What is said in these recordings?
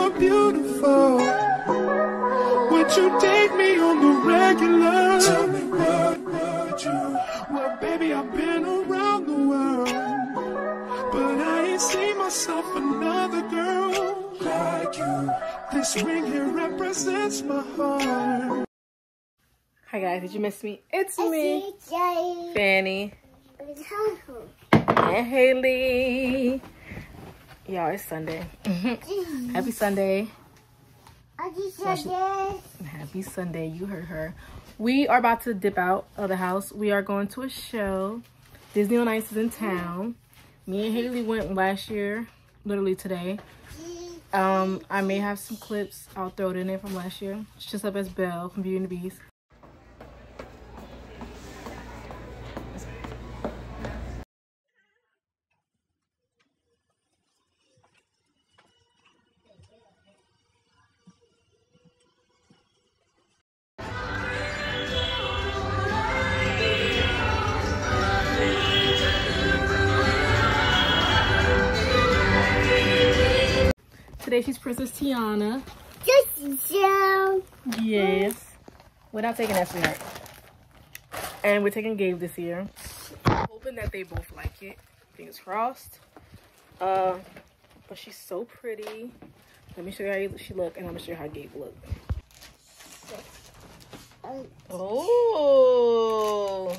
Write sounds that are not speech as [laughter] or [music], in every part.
are beautiful. Would you date me on the regular? Tell me what would you? Well, baby, I've been around the world, but I ain't seen myself another girl like you. This ring here represents my heart. Hi guys, did you miss me? It's me, Phanny, and Haley. Y'all, it's Sunday. [laughs] Happy Sunday. Happy Sunday. You heard her. We are about to dip out of the house. We are going to a show. Disney on Ice is in town. Me and Haley went last year, literally today. Um, I may have some clips. I'll throw it in there from last year. It's just up as Belle from Beauty and the Beast. Today she's Princess Tiana. Yes. We're not taking that sweetheart. And we're taking Gabe this year. I'm Hoping that they both like it. Fingers crossed. Uh, but she's so pretty. Let me show you how she look and I'm gonna show you how Gabe look. Oh.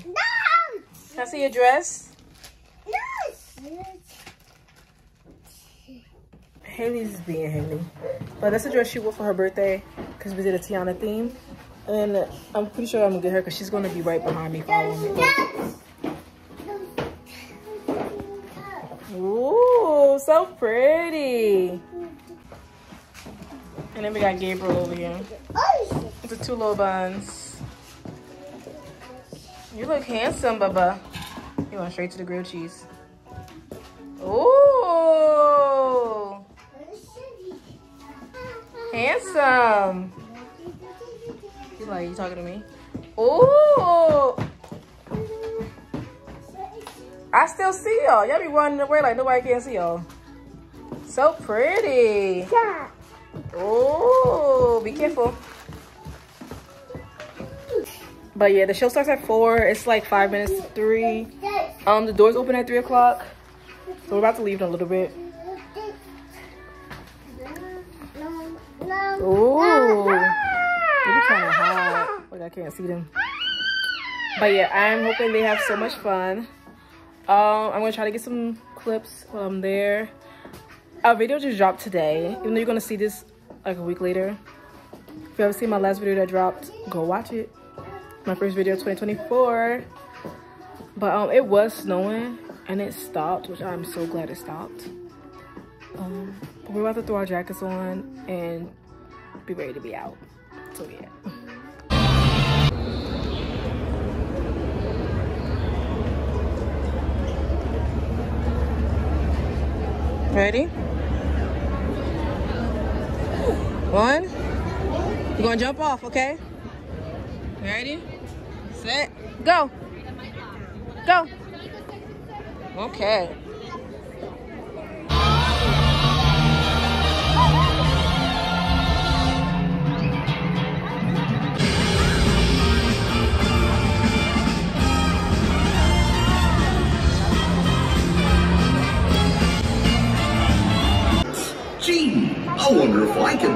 Can I see your dress? Haley's being Haley. But that's the dress she wore for her birthday because we did a Tiana theme. And I'm pretty sure I'm gonna get her because she's gonna be right behind me following me. Ooh, so pretty. And then we got Gabriel over here. The two little buns. You look handsome, Bubba. You went straight to the grilled cheese. Ooh. Handsome. You like, you talking to me? Ooh. I still see y'all. Y'all be running away like nobody can see y'all. So pretty. Oh, be careful. But yeah, the show starts at four. It's like five minutes to three. Um, the doors open at three o'clock. So we're about to leave in a little bit. Ooh, they kind of hot. Like I can't see them. But yeah, I'm hoping they have so much fun. Um, I'm gonna try to get some clips while I'm there. A video just dropped today. Even though you're gonna see this like a week later. If you haven't seen my last video that dropped, go watch it. My first video 2024. But um, it was snowing and it stopped, which I'm so glad it stopped. Um, we're about to throw our jackets on and be ready to be out. So yeah. Ready? One. You're gonna jump off, okay? Ready? Set. Go. Go. Okay.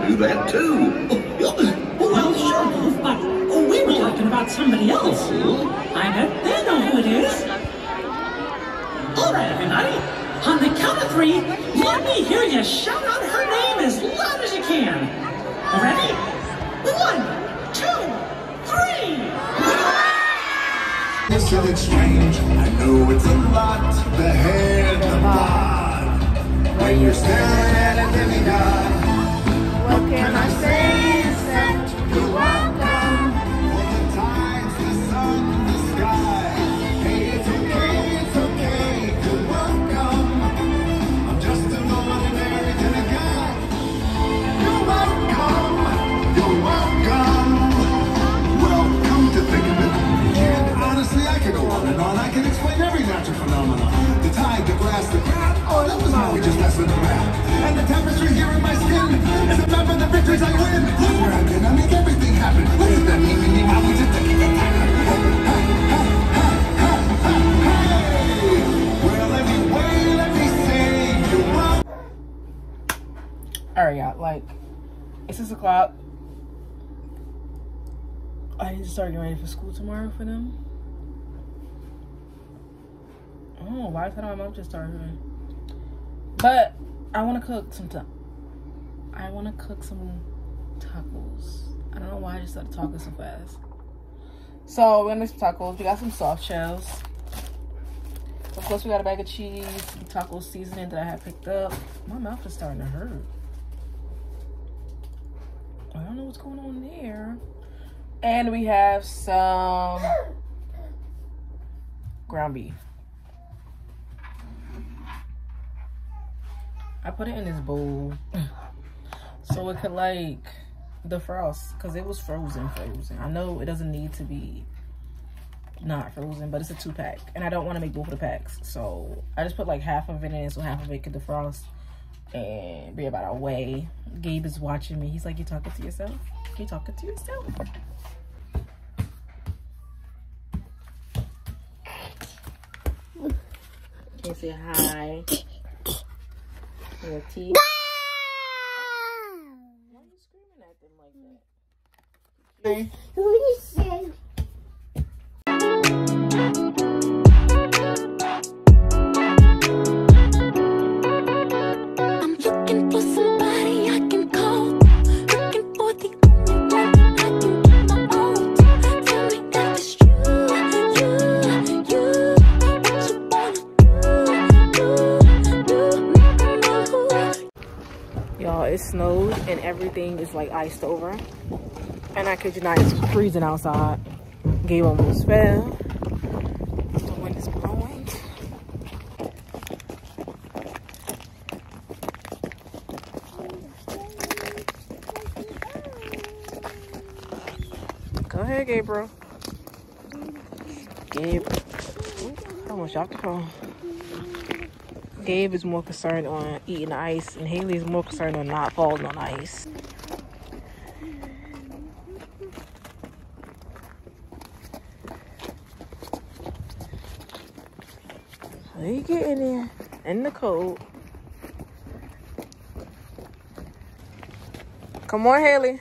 Do that too. Well, sure, but oh, we were talking about somebody else. I bet they know who it is. All right, everybody. On the count of three, let me hear you shout out her name as loud as you can. Ready? One, two, three. Isn't it strange? I know it's a lot. The hair, the bod. When you're staring at a demigod. Where I've been. I make everything happen. What does that mean we just take it Alright y'all, like, it's 6 o'clock. I need to start getting ready for school tomorrow for them. Oh, why did I tell my mom to start? But I want to cook sometime. I want to cook some tacos. I don't know why I just started talking so fast. So we're gonna make some tacos. We got some soft shells. Of course, we got a bag of cheese, some taco seasoning that I had picked up. My mouth is starting to hurt. I don't know what's going on there. And we have some ground beef. I put it in this bowl so it could like defrost because it was frozen frozen. I know it doesn't need to be not frozen, but it's a two pack and I don't want to make both of the packs. So I just put like half of it in so half of it could defrost and be about a way. Gabe is watching me. He's like, you talking to yourself? You talking to yourself? Can say hi? Your teeth. It snowed and everything is like iced over. And I kid you not, it's freezing outside. Gabe almost fell. The wind is blowing. Go ahead, Gabriel. Gabe. Ooh, I almost dropped the phone. Gabe is more concerned on eating ice, and Haley is more concerned on not falling on ice. Where you getting in In the cold. Come on, Haley.